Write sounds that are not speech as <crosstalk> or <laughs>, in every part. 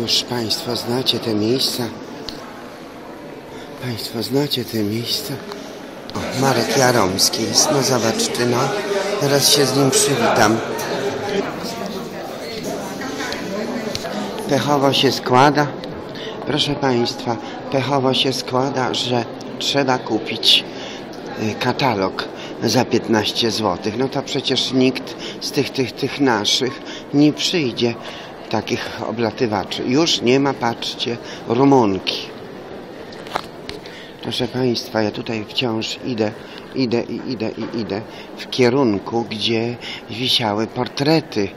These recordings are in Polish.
Już Państwo znacie te miejsca. Państwo znacie te miejsca. O, Marek Jaromski jest. No zobaczcie, no. Teraz się z nim przywitam. Pechowo się składa, proszę Państwa, pechowo się składa, że trzeba kupić y, katalog za 15 zł. No to przecież nikt z tych, tych, tych naszych nie przyjdzie, takich oblatywaczy. Już nie ma, patrzcie, Rumunki. Proszę Państwa, ja tutaj wciąż idę, idę i idę i idę w kierunku, gdzie wisiały portrety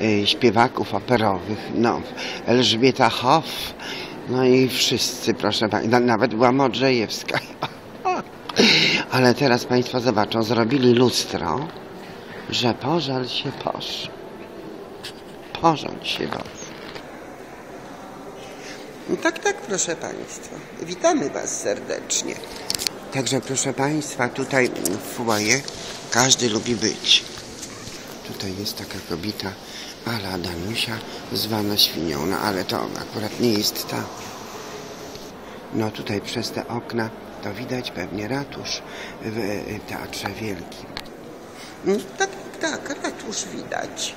y, śpiewaków operowych. No, Elżbieta Hoff, no i wszyscy, proszę Państwa, nawet była Modrzejewska. <laughs> Ale teraz Państwo zobaczą, zrobili lustro, że pożal się posz. Pożal się posz. No tak, tak, proszę Państwa. Witamy Was serdecznie. Także, proszę Państwa, tutaj w foyer każdy lubi być. Tutaj jest taka kobieta ala Danusia, zwana świnią, no ale to akurat nie jest ta. No tutaj przez te okna to widać pewnie ratusz w Teatrze Wielkim. No, tak, tak, ratusz widać.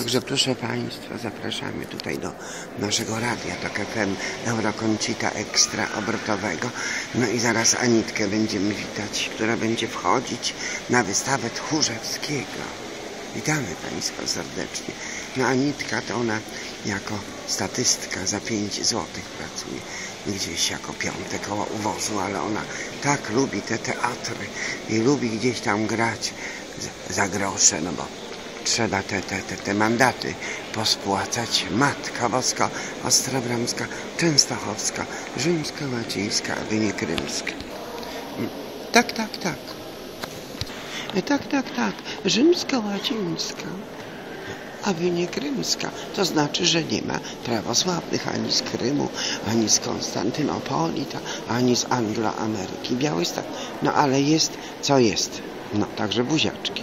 Także proszę Państwa, zapraszamy tutaj do naszego radia, tak FM Eurokoncita Ekstra obrotowego. No i zaraz Anitkę będziemy witać, która będzie wchodzić na wystawę Tchórzewskiego. Witamy Państwa serdecznie. No Anitka to ona jako statystka za 5 złotych pracuje gdzieś jako piąte koło uwozu, ale ona tak lubi te teatry i lubi gdzieś tam grać za grosze, no bo trzeba te, te, te, te mandaty pospłacać. Matka Boska, Ostrobramska, Częstochowska, Rzymska, Łacińska, aby nie Krymska. Tak, tak, tak. Tak, tak, tak. Rzymska, łacińska, aby nie krymska. To znaczy, że nie ma prawosławnych ani z Krymu, ani z Konstantynopolita, ani z Anglo-Ameryki. Białystok. No ale jest, co jest. No, także buziaczki.